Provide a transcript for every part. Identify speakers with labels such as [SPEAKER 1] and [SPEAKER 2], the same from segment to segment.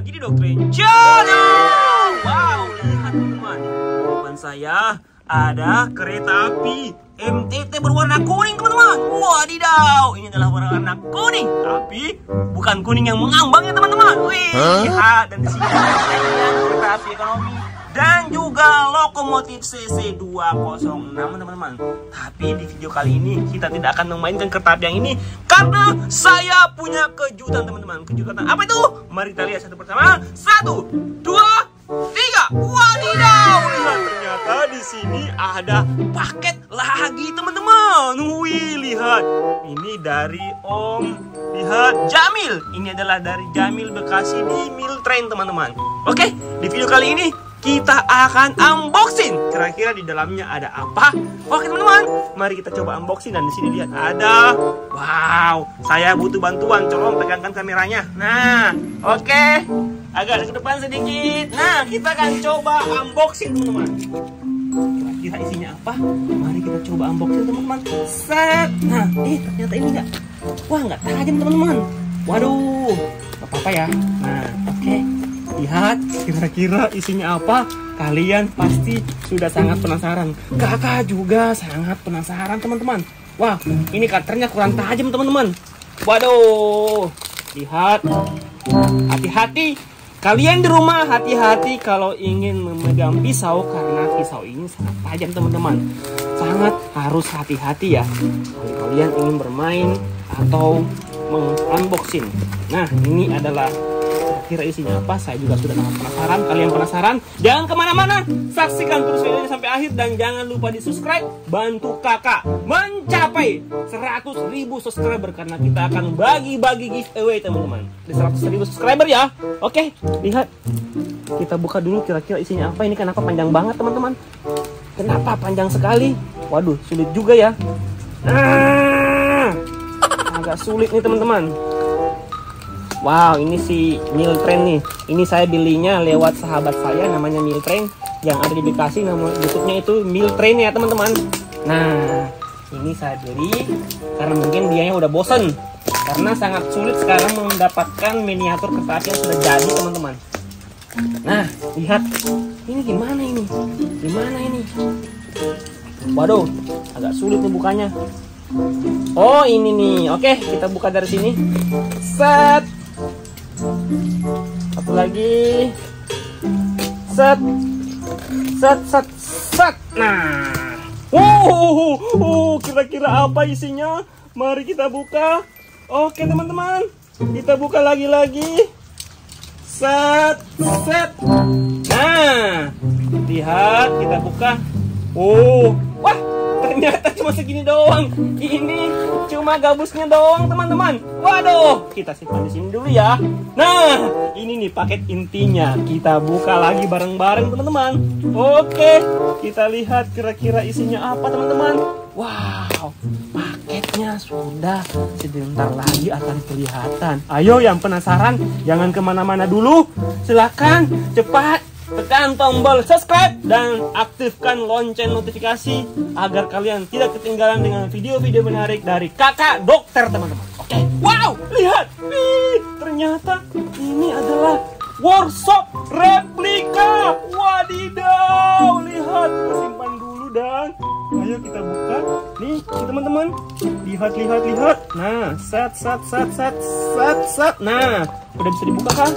[SPEAKER 1] lagi di Doktrin Channel. Wow, lihat teman-teman. Di depan saya ada kereta api MTT berwarna kuning teman-teman. Wadidaw, ini adalah warna kuning, tapi bukan kuning yang mengambang ya teman-teman. Wih, lihat dan di sini ada kereta api ekonomi dan juga lokomotif CC 206 teman-teman. Tapi di video kali ini kita tidak akan memainkan kereta api yang ini karena saya punya kejutan teman-teman. Kejutan apa itu? Mari kita lihat satu persama. Satu, dua, tiga. Wadidaw! Lihat ternyata di sini ada paket lagi teman-teman. Wih, lihat. Ini dari Om Lihat Jamil. Ini adalah dari Jamil Bekasi di Mil Train teman-teman. Oke, di video kali ini kita akan unboxing. Kira-kira di dalamnya ada apa? Oke teman-teman, mari kita coba unboxing dan di sini lihat ada. Wow, saya butuh bantuan. Colong pegangkan kameranya. Nah, oke. Agak ke depan sedikit. Nah, kita akan coba unboxing teman-teman. Kira-kira isinya apa? Mari kita coba unboxing teman-teman. Set. Nah, eh ternyata ini enggak. Wah, enggak tajam teman-teman. Waduh, apa-apa ya. Nah, oke. Lihat kira-kira isinya apa? Kalian pasti sudah sangat penasaran. Kakak juga sangat penasaran teman-teman. Wah, ini katernya kurang tajam teman-teman. Waduh, lihat. Hati-hati. Kalian di rumah hati-hati kalau ingin memegang pisau karena pisau ini sangat tajam teman-teman. Sangat harus hati-hati ya. Kalau kalian ingin bermain atau mengunboxing. Nah, ini adalah kira isinya apa? Saya juga sudah sangat penasaran. Kalian penasaran? Jangan ke mana-mana. Saksikan terus videonya sampai akhir dan jangan lupa di subscribe bantu kakak mencapai 100 ribu subscriber karena kita akan bagi-bagi giveaway teman-teman. Di 100 ribu subscriber ya. Oke lihat. Kita buka dulu kira-kira isinya apa. Ini kenapa panjang banget teman-teman. Kenapa panjang sekali? Waduh sulit juga ya. Nah, agak sulit nih teman-teman Wow, ini si Meal Train nih. Ini saya belinya lewat sahabat saya namanya Meal Train yang ada di Bekasi nama YouTube-nya itu Meal Train ya, teman-teman. Nah, ini saya beli karena mungkin dianya udah bosen karena sangat sulit sekarang mendapatkan miniatur kereta api yang sudah jadi, teman-teman. Nah, lihat. Ini gimana ini? Gimana ini? Waduh, agak sulit nih bukanya. Oh, ini nih. Oke, kita buka dari sini. Set satu lagi. Set. Set set set. Nah. Wow. Uh, kira-kira apa isinya? Mari kita buka. Oke teman-teman. Kita buka lagi-lagi. Set set. Nah. Lihat kita buka. Oh. Wah cuma segini doang. Ini cuma gabusnya doang teman-teman. Waduh kita simpan di sini dulu ya. Nah ini nih paket intinya. Kita buka lagi bareng-bareng teman-teman. Oke kita lihat kira-kira isinya apa teman-teman. Wow paketnya sudah. Sebentar lagi akan kelihatan. Ayo yang penasaran jangan ke mana-mana dulu. Silahkan cepat tekan tombol subscribe dan aktifkan lonceng notifikasi agar kalian tidak ketinggalan dengan video-video menarik dari kakak dokter teman-teman. Oke, wow, lihat, Ih, ternyata ini adalah workshop replika. Wadidaw, lihat, simpan dulu dan ayo kita buka. Nih, teman-teman, lihat, lihat, lihat. Nah, set, set, set, set, set, set. Nah, udah bisa dibuka kan?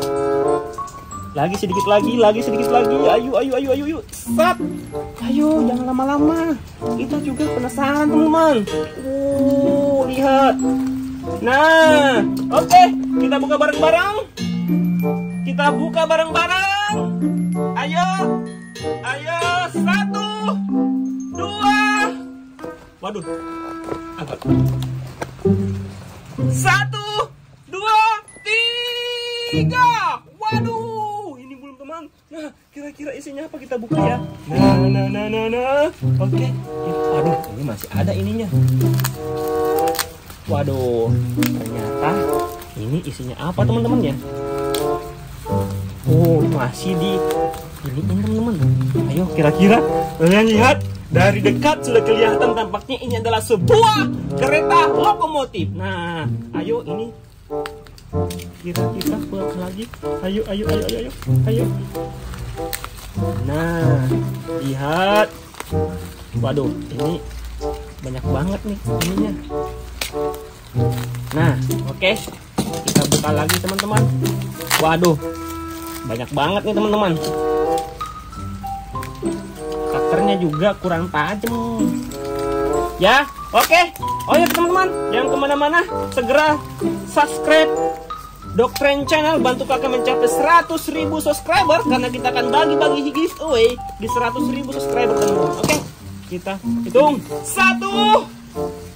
[SPEAKER 1] Lagi sedikit lagi lagi sedikit lagi. Ayo ayo ayo ayo ayo. Stop. Ayo jangan lama-lama. Kita juga penasaran teman-teman. Uh lihat. Nah oke. Okay. kita buka bareng-bareng. Kita buka bareng-bareng. Ayo ayo. Satu dua. Waduh. Agak satu dua tiga kira-kira isinya apa kita buka ya? Nah, nah, nah, nah, nah. Oke. Okay. Aduh, ini masih ada ininya. Waduh, ternyata ini isinya apa teman-teman ya? Oh, masih di ini teman-teman. Ayo, kira-kira kalian lihat dari dekat sudah kelihatan tampaknya ini adalah sebuah kereta lokomotif. Nah, ayo ini Kira kita kuat lagi. Ayo, ayo, ayo, ayo, ayo, ayo. Nah, lihat. Waduh, ini banyak banget nih ininya. Nah, oke. Okay. Kita buka lagi teman-teman. Waduh, banyak banget nih teman-teman. Cutternya juga kurang tajam. Ya, oke. Okay. Oh ya teman-teman, yang ke mana-mana segera subscribe Doktrin Channel bantu kakak mencapai 100 ribu subscriber karena kita akan bagi-bagi giveaway di 100 ribu subscriber teman-teman. Oke, kita hitung satu,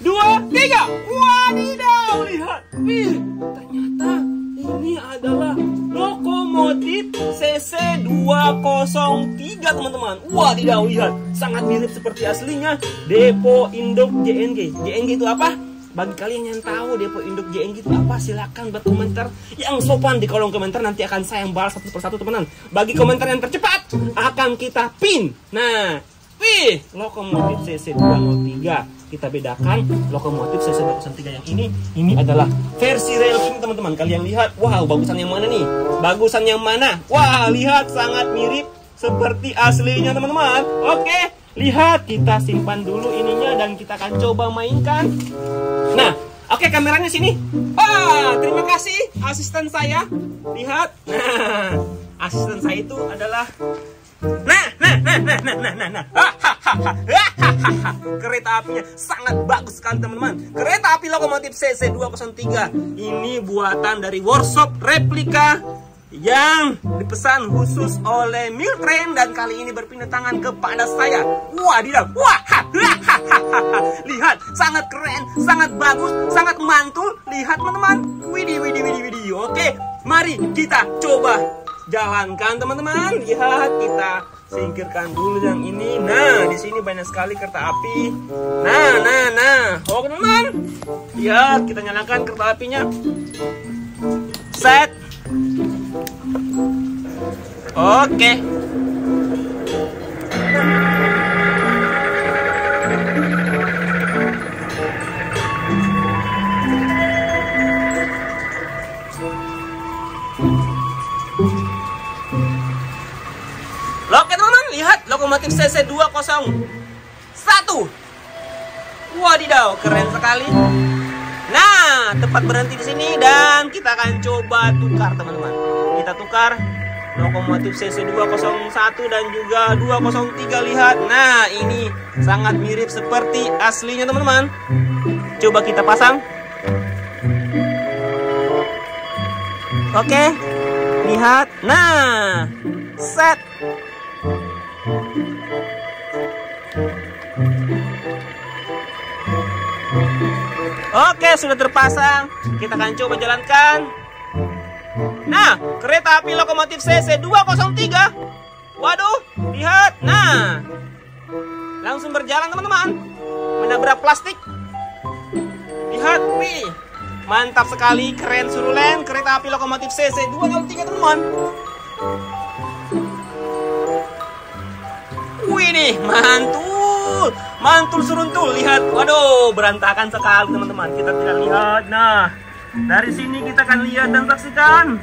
[SPEAKER 1] dua, tiga. Wadidaw, lihat, wih, ternyata ini adalah lokomotif CC 203 teman-teman. Wadidaw, lihat, sangat mirip seperti aslinya Depo Induk JNG. JNG itu apa? Bagi kalian yang tahu depo induk JNG itu apa, silahkan berkomentar yang sopan di kolom komentar. Nanti akan saya yang balas satu persatu teman-teman. Bagi komentar yang tercepat, akan kita pin. Nah, wih, lokomotif CC 203 kita bedakan lokomotif CC 203 yang ini ini adalah versi racing teman-teman kalian lihat wow bagusan yang mana nih bagusan yang mana wah lihat sangat mirip seperti aslinya teman-teman oke lihat kita simpan dulu ininya dan kita akan coba mainkan Nah, oke okay, kameranya sini. Ah, terima kasih asisten saya. Lihat. Nah, asisten saya itu adalah Nah, nah, nah, nah, nah, nah, nah, nah. Kereta apinya sangat bagus sekali teman-teman. Kereta api lokomotif CC 203 ini buatan dari workshop replika yang dipesan khusus oleh Miltrain dan kali ini berpindah tangan kepada saya. Wah, tidak. Wah, lihat, sangat keren, sangat bagus, sangat mantul. Lihat teman-teman. Widih, widih, widih, widih. Oke, mari kita coba jalankan teman-teman. Lihat, kita singkirkan dulu yang ini. Nah, di sini banyak sekali kereta api. Nah, nah, nah. Oke teman-teman. Lihat, kita nyalakan kereta apinya. Set. Oke. Oke teman-teman, lihat lokomotif CC 201. Wadidaw, keren sekali. Nah, tempat berhenti di sini dan kita akan coba tukar teman-teman. Kita tukar lokomotif CC 201 dan juga 203 lihat. Nah ini sangat mirip seperti aslinya teman-teman. Coba kita pasang. Oke lihat. Nah set. Oke, sudah terpasang. Kita akan coba jalankan. Nah, kereta api lokomotif CC 203. Waduh, lihat. Nah, langsung berjalan teman-teman. Menabrak plastik. Lihat, wih. Mantap sekali, keren surulen kereta api lokomotif CC 203 teman-teman. Wih nih, mantul. Mantul suruntul, lihat. Waduh, berantakan sekali teman-teman. Kita tidak lihat. Nah, dari sini kita akan lihat dan saksikan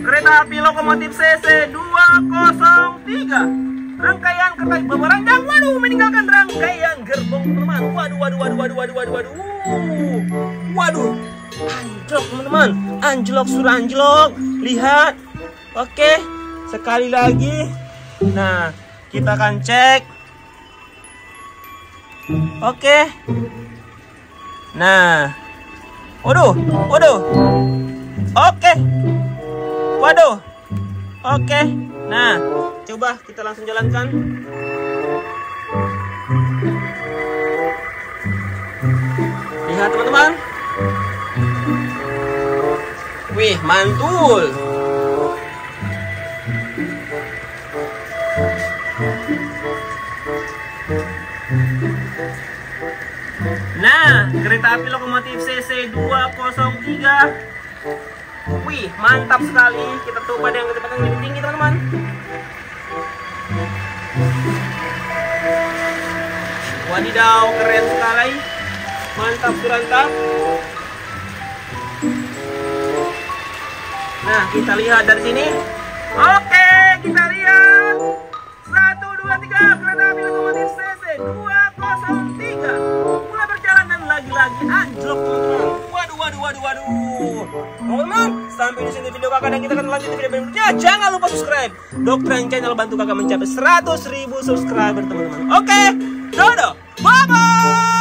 [SPEAKER 1] kereta api lokomotif CC 203. Rangkaian kereta api ranjang, waduh, meninggalkan rangkaian gerbong teman-teman. Waduh, waduh, waduh, waduh, waduh, waduh, waduh. Anjlok teman-teman, anjlok sudah anjlok. Lihat, oke, sekali lagi. Nah, kita akan cek. Oke. Nah, Waduh, waduh. Oke. Waduh. Oke. Nah, coba kita langsung jalankan. Lihat teman-teman. Wih, mantul. Api lokomotif CC 203. Wih, mantap sekali. Kita coba dengan kecepatan lebih tinggi, teman-teman. Wadidaw, keren sekali. Mantap suranta. Nah, kita lihat dari sini. Oke, Waduh. Teman-teman, sampai di sini video kakak dan kita akan lanjut video berikutnya. Jangan lupa subscribe. Dokter channel bantu kakak mencapai 100 ribu subscriber teman-teman. Oke, dodo, bye bye.